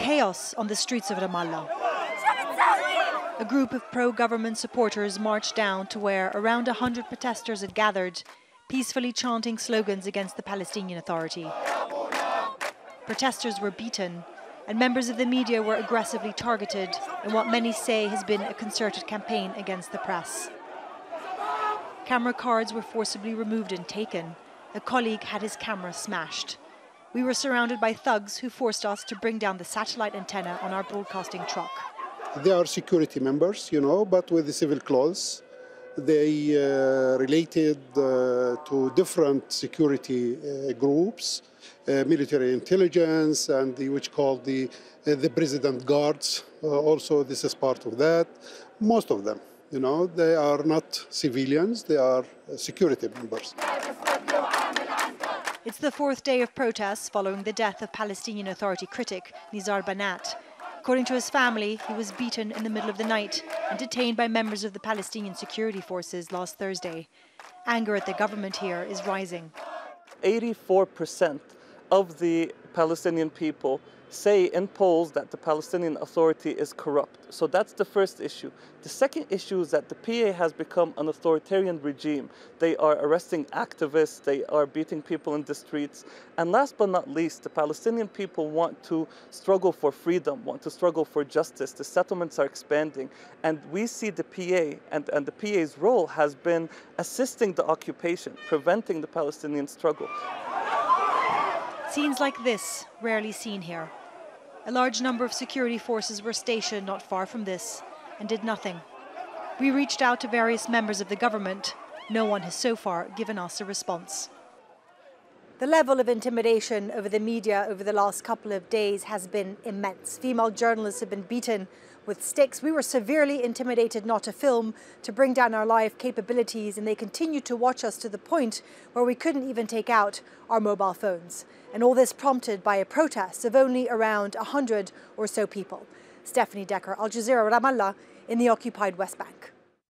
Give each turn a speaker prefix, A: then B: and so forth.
A: Chaos on the streets of Ramallah. A group of pro government supporters marched down to where around 100 protesters had gathered, peacefully chanting slogans against the Palestinian Authority. Protesters were beaten, and members of the media were aggressively targeted in what many say has been a concerted campaign against the press. Camera cards were forcibly removed and taken. A colleague had his camera smashed. We were surrounded by thugs who forced us to bring down the satellite antenna on our broadcasting truck.
B: They are security members, you know, but with the civil clothes. They uh, related uh, to different security uh, groups, uh, military intelligence, and the, which called the uh, the president guards. Uh, also, this is part of that. Most of them, you know, they are not civilians; they are security members.
A: It's the fourth day of protests following the death of Palestinian Authority critic Nizar Banat. According to his family, he was beaten in the middle of the night and detained by members of the Palestinian security forces last Thursday. Anger at the government here is rising.
C: 84% of the Palestinian people say in polls that the Palestinian Authority is corrupt. So that's the first issue. The second issue is that the PA has become an authoritarian regime. They are arresting activists, they are beating people in the streets. And last but not least, the Palestinian people want to struggle for freedom, want to struggle for justice. The settlements are expanding. And we see the PA, and, and the PA's role has been assisting the occupation, preventing the Palestinian struggle.
A: Scenes like this, rarely seen here. A large number of security forces were stationed not far from this and did nothing. We reached out to various members of the government. No one has so far given us a response. The level of intimidation over the media over the last couple of days has been immense. Female journalists have been beaten with sticks. We were severely intimidated not to film, to bring down our live capabilities, and they continued to watch us to the point where we couldn't even take out our mobile phones. And all this prompted by a protest of only around 100 or so people. Stefanie Dekker, Al Jazeera Ramallah, in the occupied West Bank.